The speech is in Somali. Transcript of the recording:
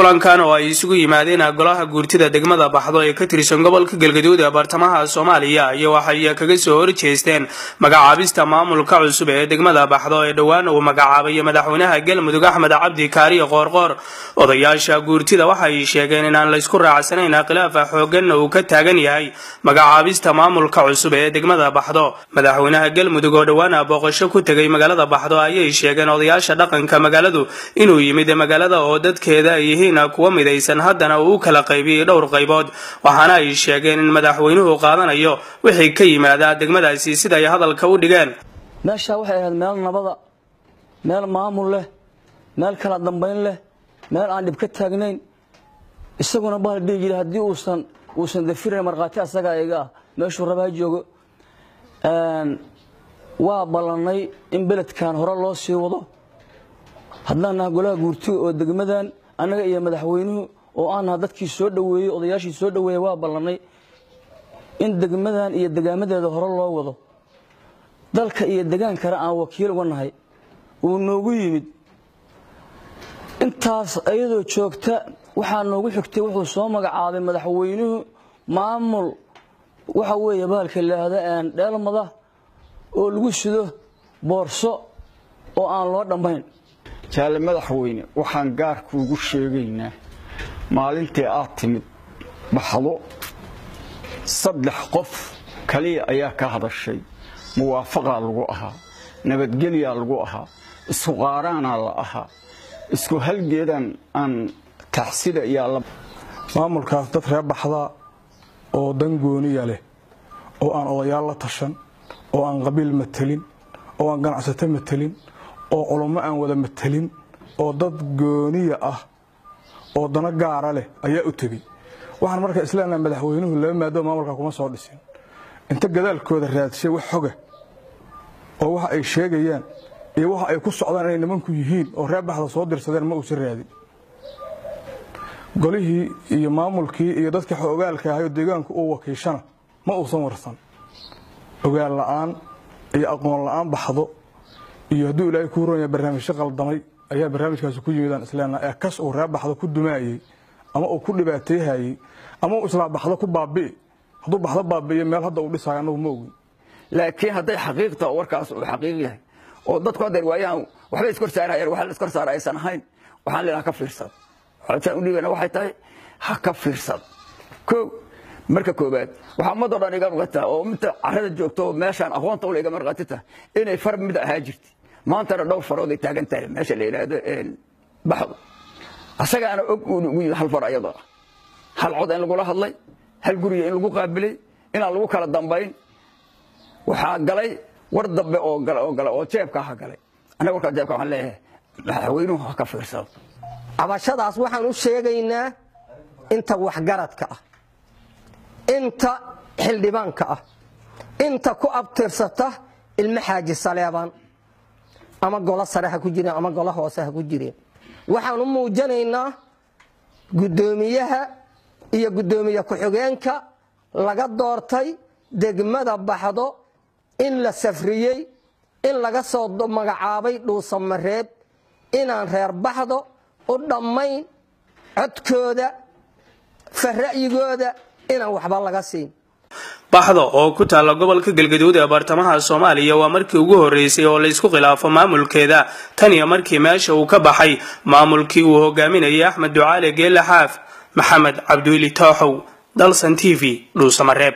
kulankan oo ay isugu yimaadeen golaha guurtida degmada baxdo ee ka tirsan gobolka galgaduud ee bartamaha soomaaliya iyo waxay kaga soo horjeesteen magacaabista maamulka cusub ee degmada baxdo ee dhowaan uu magacaabay madaxweynaha galmudug axmed cabdi kaariye qoorqoor odayaasha guurtida waxay sheegeen inaan laysku raacsanayn khilaafa xooganna uu ka taagan yahay magacaabista maamulka cusub ee degmada baxdo. Madaxweynaha galmudug oo dhowaan booqasho ku tegay magaalada baxdo ayay sheegeen odayaasha dhaqanka magaaladu inuu yimid magaalada oo dadkeeda ay yihiin kuwa midaysan haddana uu u kala qaybiyey dhowr qaybood. Waxaana ay sheegeen in madaxweynuhu qaadanayo wixii ka yimaada degmadaasi sida ay hadalka u dhigeen. Meeshaa waxay ahayd meel nabada meel maamul leh meel kala dambayn leh meel aan dhib ka taagnayn. Isaguna bahal dhihi jira haddii uusan uusan dafiran markhaati asagaa iga ah. Meeshuu rabaa joogo. Waa ballannay in beledkan hore loo sii wado. Haddaan naha golaha guurtiga oo degmadan annaga iyo madaxweynuhu oo aan naha dadkii soo dhoweeyey odayaashii soo dhoweeyey waa ballannay in degmadan iyo degaamadeeda hore loo wado. Dalka iyo degaankana aan wakiil uga nahay uu noogu yimid. Intaas iyadoo joogta waxaa noogu xigtay wuxuu soo magacaabay madaxweynuhu maamul waxa weeye bahalka laahda dheelmada oo lagu sido boorso oo aan loo dhammayn jaalle madaxweyne waxaan gaarkuugu sheegaynaa maalintii aad timid baxdo saddex qof kaliya ayaa ka hadashay. Muwaafaqaa lagu ahaa nabadgelyaa lagu ahaa isku qaaraanaa la ahaa isku halgeedaan aan taxsida iyo maamulkaas dad ree baxda oo dan gooniya leh oo aan odayaal la tashan oo aan qabiil matelin oo aan ganacsato matelin oo culummo aan wada matelin oo dad gooniya ah oo dano gaara leh ayaa u tegey. Waxaan marka isleenaha madaxweynuhu laba maadoo maamulka kuma soo dhisin. Inta gadaalkooda raadshay wax xoga oo waxa ay sheegayaan iyo waxa ay ku socdaan inay nimanku yihiin oo reer baxda soo dirsadeen ma uusan raadin. Golihii iyo maamulkii iyo dadkii xogaalka ahay oo deegaanku uu wakiishana ma uusan warsan. Ogaal la'aan iyo aqoon la'aan baxdo iyo hadduu ilaahay ku huran yahay barnaamijyo qaldamay ayaa barnaamijkaasi ku yimidaan isleenaha ee kas uu reer baxdo ku dumaayey ama uu ku dhibaateeyhayey ama uu islaa baxdo ku baabi'i hadduu baxdo baabi'iyo meel hadda uu dhisaayo annagu ma ogin laakiin hadday xaqiiqta warkaas uu xaqiiq yahay oo dadku haddeer waayaan waxbay iskor saarayaan waxa la iskor saara aysan ahayn waxaan leenaha ka fiirsad. Waxaan u dhiibana waxay tahay ha ka fiirsad. Kow marka koobaad waxaa ummadoo dhan iga maqataa oo inta carrada joogto oo meeshaan aqoonta ula iga marqaati tahay inay far mid ahaa jirti maantana dhowr farood ay taagan tahay. Meesha la yidhaahdo baxdo asagaana og uuna ugu yimid hal far ayadoo? Ah hal cod in lagula hadlay? Hal guriga in lagu qaabilay? Inaan lagu kala dambayn? Waxaa galay war dambe oo gala oo gala oo jeebka ha galay. Anaga warkaa jeebka waxaan leeyahay madaxweynuhu ha ka fiirsado cabashadaas waxaan u sheegaynaa inta waxgaradka ah inta xildhibaanka ah inta ku abtirsata ilmo xaaji saleebaan ama golo sare ha ku jireen ama golo hoose ha ku jireen. Waxaan u muujinaynaa guddoomiyaha iyo guddoomiye ku-xigeenka laga doortay degmada baxdo in la safriyey in laga soo magacaabay dhuusamareeb inaan reer baxdo u dhammayn codkooda fara'yigooda inaan waxba laga siin baxdo oo ku taalla gobolka galgaduud ee bartamaha soomaaliya waa markii ugu horreysay oo laysku khilaafo maamulkeeda. Tan iyo markii meesha uu ka baxay maamulkii uu hogaaminayay axmed ducaale geelle xaaf maxamed cabduuli tooxow dalsan t v dhuusamareeb